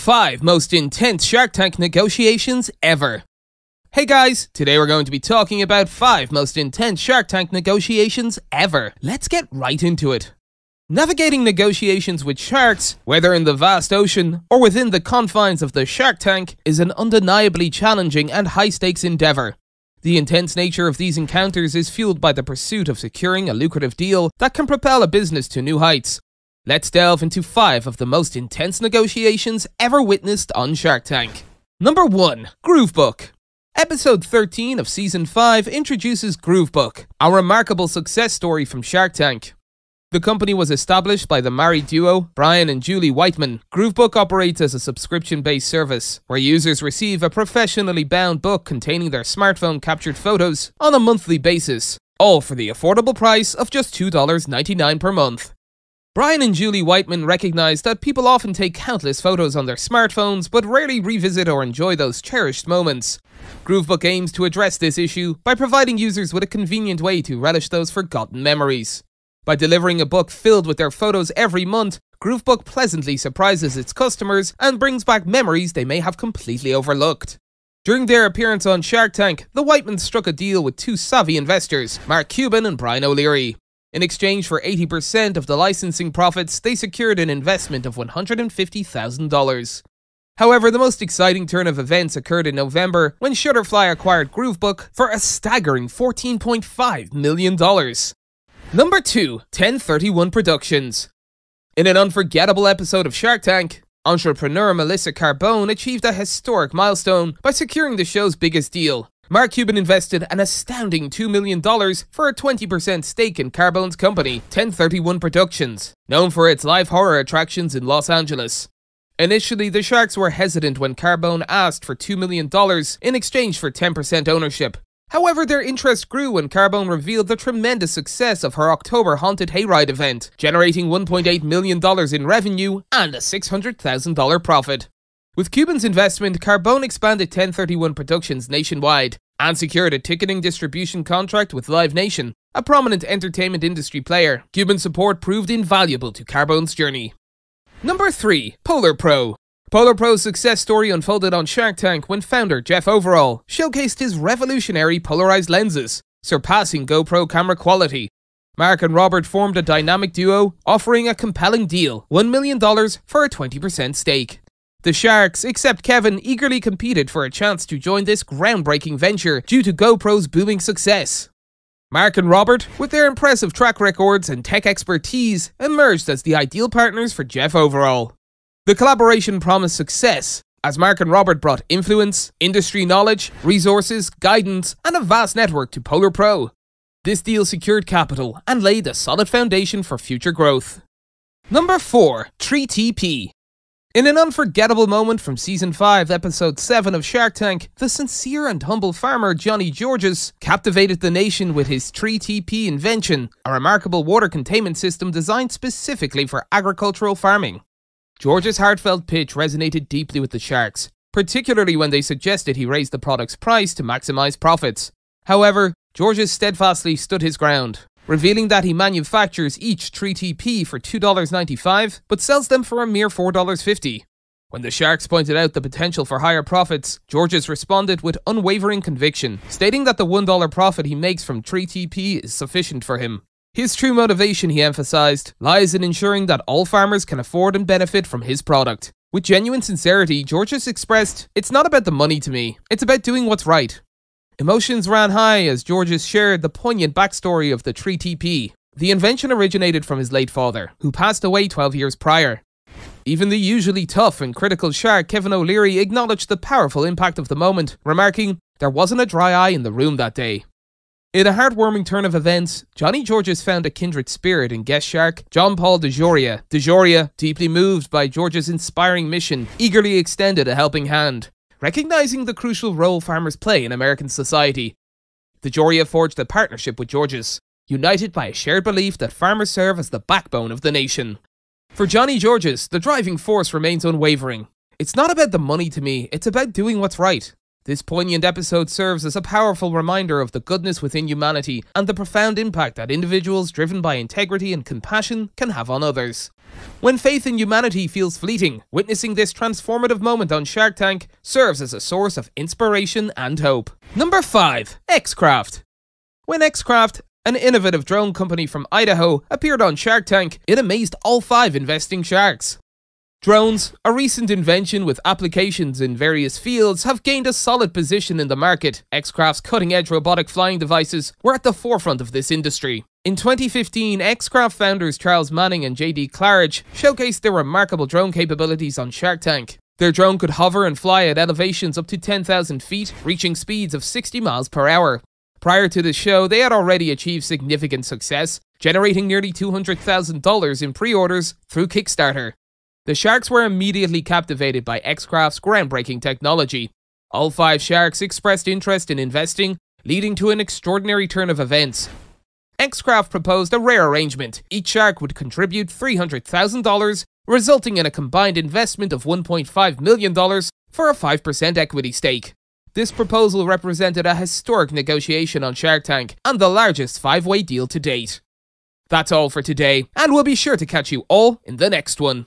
5 most intense Shark Tank negotiations ever. Hey guys, today we're going to be talking about 5 most intense Shark Tank negotiations ever. Let's get right into it. Navigating negotiations with sharks, whether in the vast ocean or within the confines of the Shark Tank, is an undeniably challenging and high stakes endeavour. The intense nature of these encounters is fueled by the pursuit of securing a lucrative deal that can propel a business to new heights, Let's delve into five of the most intense negotiations ever witnessed on Shark Tank. Number 1. Groovebook. Episode 13 of Season 5 introduces Groovebook, a remarkable success story from Shark Tank. The company was established by the married duo, Brian and Julie Whiteman. Groovebook operates as a subscription based service, where users receive a professionally bound book containing their smartphone captured photos on a monthly basis, all for the affordable price of just $2.99 per month. Brian and Julie Whiteman recognize that people often take countless photos on their smartphones but rarely revisit or enjoy those cherished moments. Groovebook aims to address this issue by providing users with a convenient way to relish those forgotten memories. By delivering a book filled with their photos every month, Groovebook pleasantly surprises its customers and brings back memories they may have completely overlooked. During their appearance on Shark Tank, the Whitemans struck a deal with two savvy investors, Mark Cuban and Brian O'Leary. In exchange for 80% of the licensing profits, they secured an investment of $150,000. However, the most exciting turn of events occurred in November when Shutterfly acquired Groovebook for a staggering $14.5 million. Number 2. 1031 Productions In an unforgettable episode of Shark Tank, entrepreneur Melissa Carbone achieved a historic milestone by securing the show's biggest deal, Mark Cuban invested an astounding $2 million for a 20% stake in Carbone's company, 1031 Productions, known for its live horror attractions in Los Angeles. Initially, the Sharks were hesitant when Carbone asked for $2 million in exchange for 10% ownership. However, their interest grew when Carbone revealed the tremendous success of her October Haunted Hayride event, generating $1.8 million in revenue and a $600,000 profit. With Cuban's investment, Carbone expanded 1031 Productions nationwide and secured a ticketing distribution contract with Live Nation, a prominent entertainment industry player. Cuban support proved invaluable to Carbone's journey. Number 3. Polar Pro Polar Pro's success story unfolded on Shark Tank when founder Jeff Overall showcased his revolutionary polarized lenses, surpassing GoPro camera quality. Mark and Robert formed a dynamic duo, offering a compelling deal $1 million for a 20% stake. The Sharks, except Kevin, eagerly competed for a chance to join this groundbreaking venture due to GoPro's booming success. Mark and Robert, with their impressive track records and tech expertise, emerged as the ideal partners for Jeff Overall. The collaboration promised success, as Mark and Robert brought influence, industry knowledge, resources, guidance, and a vast network to Polar Pro. This deal secured capital and laid a solid foundation for future growth. Number 4. Tree T-PEE in an unforgettable moment from Season 5, Episode 7 of Shark Tank, the sincere and humble farmer Johnny Georges captivated the nation with his Tree T-PEE invention, a remarkable water containment system designed specifically for agricultural farming. Georges' heartfelt pitch resonated deeply with the Sharks, particularly when they suggested he raise the product's price to maximize profits. However, Georges steadfastly stood his ground, revealing that he manufactures each Tree T-PEE for $2.95 but sells them for a mere $4.50. When the Sharks pointed out the potential for higher profits, Georges responded with unwavering conviction, stating that the $1 profit he makes from Tree T-PEE is sufficient for him. His true motivation, he emphasized, lies in ensuring that all farmers can afford and benefit from his product. With genuine sincerity, Georges expressed, It's not about the money to me, it's about doing what's right. Emotions ran high as Georges shared the poignant backstory of the Tree T-PEE. The invention originated from his late father, who passed away 12 years prior. Even the usually tough and critical shark Kevin O'Leary acknowledged the powerful impact of the moment, remarking, There wasn't a dry eye in the room that day. In a heartwarming turn of events, Johnny Georges found a kindred spirit in guest shark John Paul DeJoria. DeJoria, deeply moved by Georges' inspiring mission, eagerly extended a helping hand recognizing the crucial role farmers play in American society. DeJoria forged a partnership with Georges, united by a shared belief that farmers serve as the backbone of the nation. For Johnny Georges, the driving force remains unwavering. It's not about the money to me, it's about doing what's right. This poignant episode serves as a powerful reminder of the goodness within humanity and the profound impact that individuals driven by integrity and compassion can have on others. When faith in humanity feels fleeting, witnessing this transformative moment on Shark Tank serves as a source of inspiration and hope. Number 5. X-Craft When X-Craft, an innovative drone company from Idaho, appeared on Shark Tank, it amazed all five investing sharks. Drones, a recent invention with applications in various fields, have gained a solid position in the market. X-Craft's cutting-edge robotic flying devices were at the forefront of this industry. In 2015, X-Craft founders Charles Manning and JD Claridge showcased their remarkable drone capabilities on Shark Tank. Their drone could hover and fly at elevations up to 10,000 feet, reaching speeds of 60 miles per hour. Prior to the show, they had already achieved significant success, generating nearly $200,000 in pre-orders through Kickstarter. The Sharks were immediately captivated by X-Craft's groundbreaking technology. All five Sharks expressed interest in investing, leading to an extraordinary turn of events. X-Craft proposed a rare arrangement. Each Shark would contribute $300,000, resulting in a combined investment of $1.5 million for a 5% equity stake. This proposal represented a historic negotiation on Shark Tank and the largest five-way deal to date. That's all for today, and we'll be sure to catch you all in the next one.